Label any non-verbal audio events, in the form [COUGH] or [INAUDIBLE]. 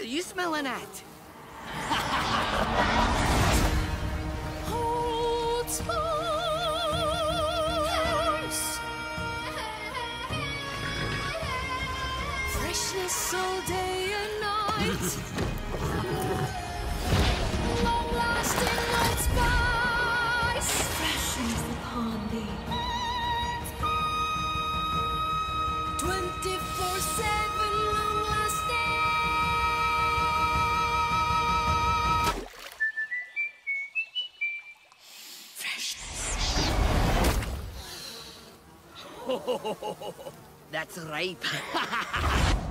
are you smelling at? Freshness all day and night. Long lasting Old Spice. Freshens upon thee. 24 7 [LAUGHS] That's ripe. [LAUGHS]